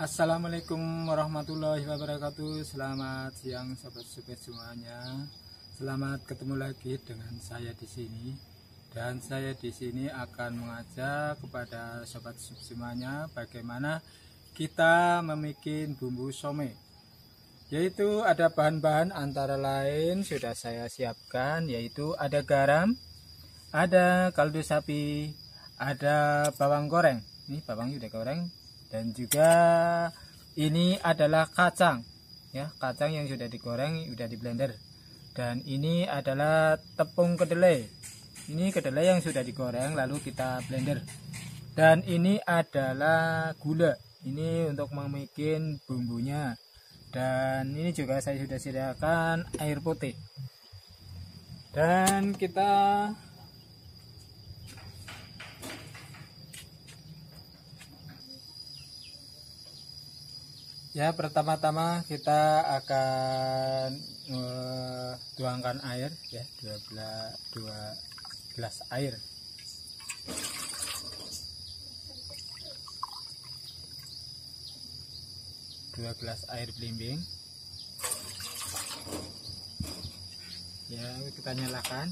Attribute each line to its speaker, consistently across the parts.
Speaker 1: Assalamualaikum warahmatullahi wabarakatuh. Selamat siang sobat-sobat semuanya. Selamat ketemu lagi dengan saya di sini. Dan saya di sini akan mengajak kepada sobat semuanya Bagaimana kita membuat bumbu some. Yaitu ada bahan-bahan antara lain sudah saya siapkan Yaitu ada garam Ada kaldu sapi Ada bawang goreng. Ini bawangnya udah goreng dan juga ini adalah kacang ya kacang yang sudah digoreng sudah di blender. Dan ini adalah tepung kedelai. Ini kedelai yang sudah digoreng lalu kita blender. Dan ini adalah gula. Ini untuk membuat bumbunya. Dan ini juga saya sudah sediakan air putih. Dan kita Ya, pertama-tama kita akan uh, tuangkan air ya, dua, gelas, dua gelas air. Dua gelas air belimbing. Ya, kita nyalakan.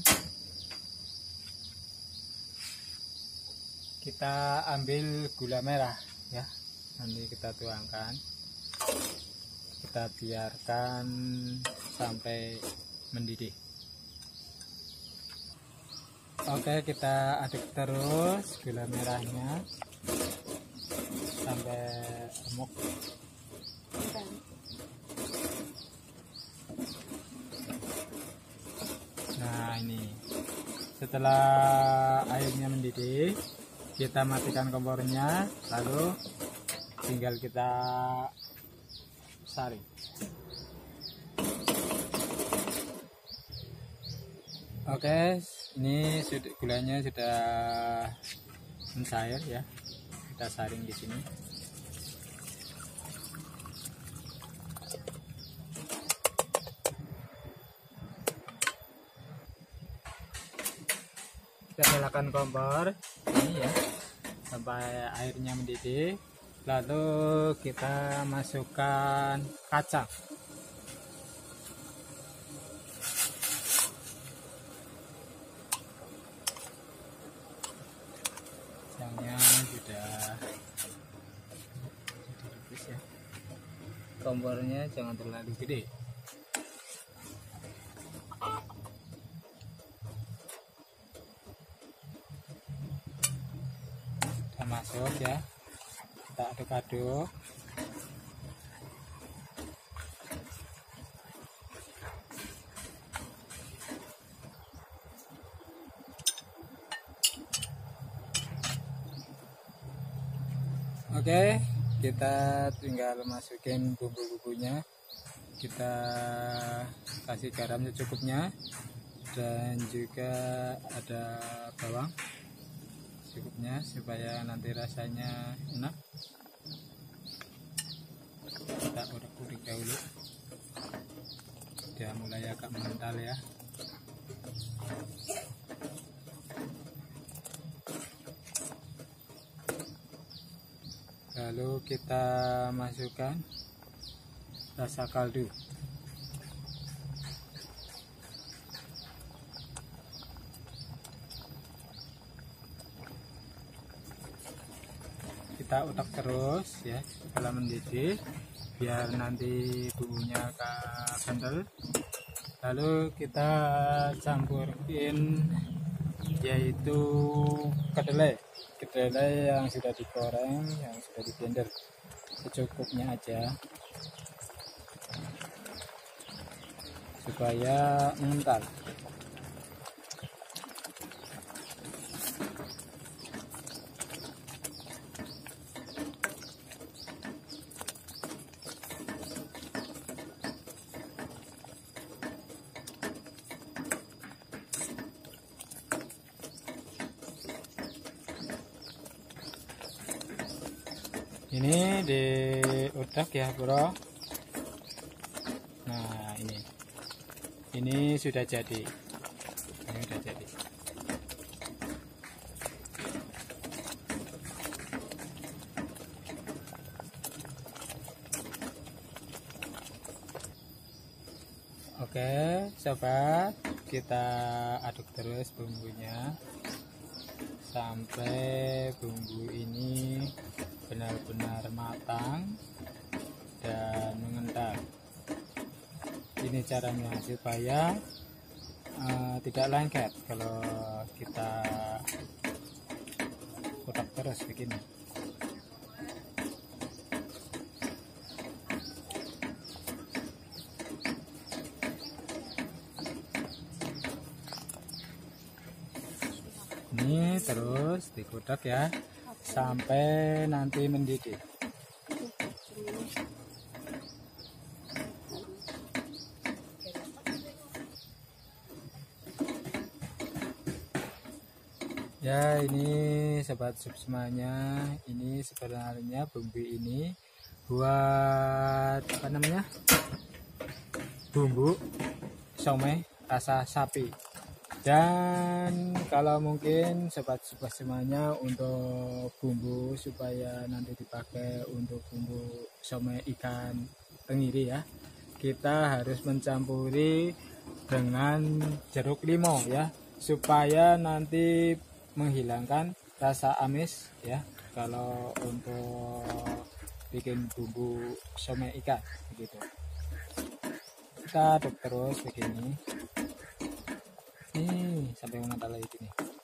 Speaker 1: Kita ambil gula merah ya. Nanti kita tuangkan kita biarkan sampai mendidih. Oke kita aduk terus gula merahnya. Sampai remuk nah ini. Setelah airnya mendidih kita matikan kompornya. Lalu tinggal kita saring. Oke, ini sudah gulanya sudah mencair ya. Kita saring di sini. Kita nyalakan kompor ini ya sampai airnya mendidih lalu kita masukkan kacang. Kacangnya sudah direbus ya. Kompornya jangan terlalu gede sudah masuk ya aduk-aduk Oke, kita tinggal masukin bumbu-bumbunya. Kita kasih garam secukupnya. Dan juga ada bawang secukupnya supaya nanti rasanya enak kita udah-udah dahulu. Dia mulai agak mengental ya. Lalu kita masukkan rasa kaldu. Kita utak terus ya setelah mendidih biar nanti bumbunya agak kental. Lalu kita campurin yaitu kedelai. Kedelai yang sudah digoreng yang sudah di blender secukupnya aja. Supaya mengental cocok ya bro. Nah ini. Ini sudah jadi. Ini sudah jadi. Oke sobat kita aduk terus bumbunya sampai bumbu ini benar-benar matang dan mengental. Ini caranya supaya uh, tidak lengket kalau kita kotak terus begini. Ini terus dikotak ya sampai nanti mendidih ya ini sobat sub semuanya ini sebenarnya bumbu ini buat apa namanya? Bumbu somai rasa sapi. Dan kalau mungkin sobat sobat semuanya untuk bumbu supaya nanti dipakai untuk bumbu somai ikan tenggiri ya kita harus mencampuri dengan jeruk limau ya supaya nanti menghilangkan rasa amis ya. Kalau untuk bikin bumbu somai ikan gitu. Kita aduk terus begini. Nih sampai mengental lagi nih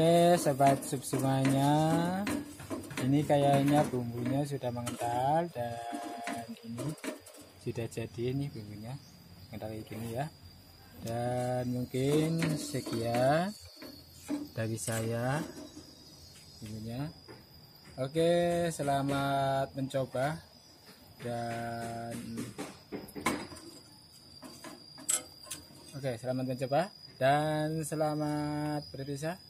Speaker 1: Oke sobat sub semuanya. Ini kayaknya bumbunya sudah mengental dan ini sudah jadi nih bumbunya. Mengental kayak gini ya. Dan mungkin sekian dari saya bumbunya. Oke selamat mencoba dan Oke selamat mencoba dan selamat berpisah